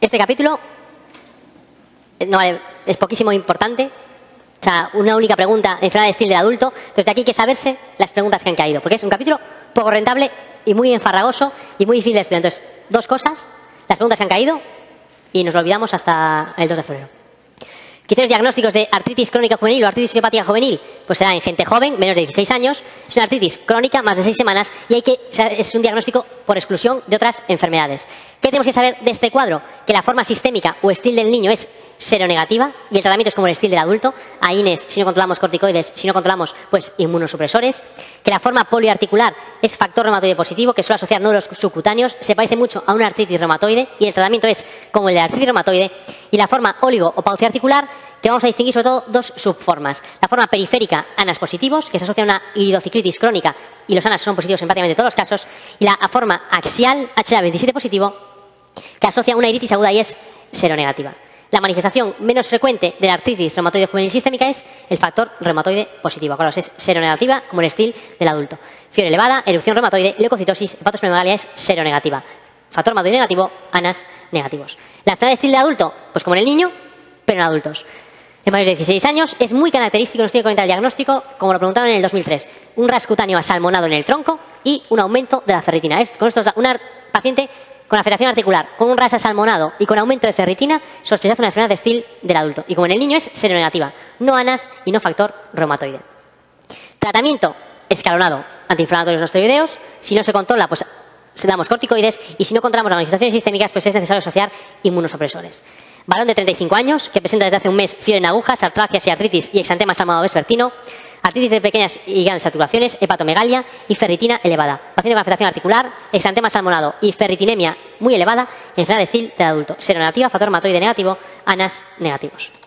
Este capítulo eh, no, es poquísimo importante. O sea, una única pregunta de enfermedad de estilo del adulto. Entonces, aquí hay que saberse las preguntas que han caído. Porque es un capítulo poco rentable y muy enfarragoso y muy difícil de estudiar. Entonces, dos cosas. Las preguntas que han caído y nos lo olvidamos hasta el 2 de febrero. Criterios diagnósticos de artritis crónica juvenil o artritis idiopática juvenil, pues será en gente joven, menos de 16 años. Es una artritis crónica, más de 6 semanas, y hay que, es un diagnóstico por exclusión de otras enfermedades. ¿Qué tenemos que saber de este cuadro? Que la forma sistémica o estilo del niño es seronegativa y el tratamiento es como el estilo del adulto, AINES si no controlamos corticoides, si no controlamos pues inmunosupresores, que la forma poliarticular es factor reumatoide positivo que suele asociar nódulos subcutáneos, se parece mucho a una artritis reumatoide y el tratamiento es como el de la artritis reumatoide y la forma óligo o pauciarticular que vamos a distinguir sobre todo dos subformas. La forma periférica, ANAS positivos, que se asocia a una iridociclitis crónica y los ANAS son positivos en prácticamente todos los casos, y la forma axial, HA27 positivo, que asocia a una iritis aguda y es seronegativa. La manifestación menos frecuente de la artritis reumatoide juvenil sistémica es el factor reumatoide positivo. Es seronegativa como el estilo del adulto. Fiebre elevada, erupción reumatoide, leucocitosis, hepatosplenomegalia es seronegativa. Factor reumatoide negativo, ANAS negativos. La enfermedad de estilo de adulto, pues como en el niño, pero en adultos. En mayores de 16 años es muy característico, nos tiene que el diagnóstico, como lo preguntaron en el 2003, un ras cutáneo asalmonado en el tronco y un aumento de la ferritina. Con esto, una paciente con afectación articular, con un rasa salmonado y con aumento de ferritina, sospechas una enfermedad de Still del adulto. Y como en el niño es seronegativa, no ANAS y no factor reumatoide. Tratamiento escalonado, antiinflamatorios no esteroideos. Si no se controla, pues damos corticoides y si no controlamos las manifestaciones sistémicas, pues es necesario asociar inmunosupresores. Balón de 35 años, que presenta desde hace un mes fiebre en agujas, artralgias y artritis y exantema salmonado vespertino, artritis de pequeñas y grandes saturaciones, hepatomegalia y ferritina elevada. Paciente con afectación articular, exantema salmonado y ferritinemia muy elevada, enfermedad de Still del adulto. Seronegativa, factor reumatoide negativo, ANAS negativos.